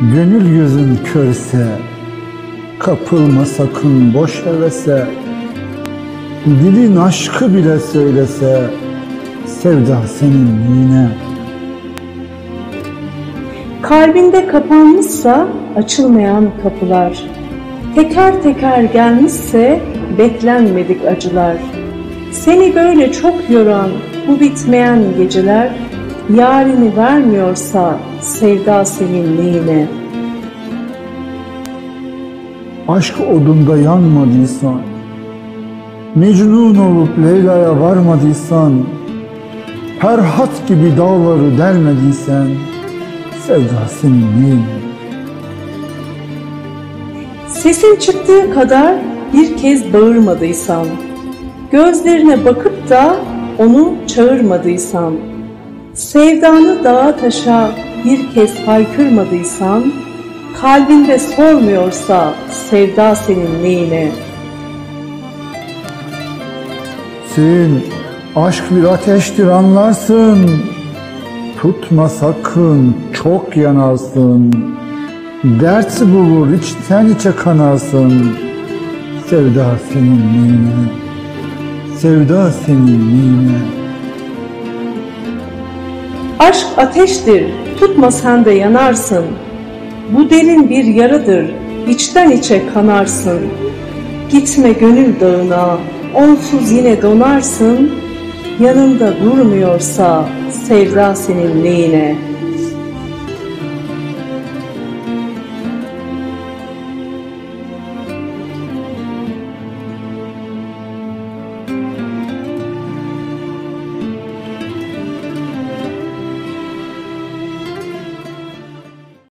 Gönül gözün körse, kapılma sakın boş hevese. Dilin aşkı bile söylese, sevda senin yine. Kalbinde kapanmışsa açılmayan kapılar, teker teker gelmişse beklenmedik acılar. Seni böyle çok yoran bu bitmeyen geceler, yarini vermiyorsa sevda senin neyine? Aşk odunda yanmadıysan, Mecnun olup Leyla'ya varmadıysan, Ferhat gibi dağları delmediysen, sevda senin neyine? Sesin çıktığı kadar bir kez bağırmadıysan, gözlerine bakıp da onu çağırmadıysan, sevdanı dağa taşa bir kez haykırmadıysan, kalbinde sormuyorsa sevda senin neyine? Sen aşk bir ateştir anlarsın, Tutma sakın çok yanarsın, Dert bulur içten içe kanarsın, Sevda senin neyine, sevda senin neyine. Aşk ateştir, tutma sen de yanarsın. Bu derin bir yaradır, içten içe kanarsın. Gitme gönül dağına, onsuz yine donarsın. Yanında durmuyorsa sevda senin neyine? Müzik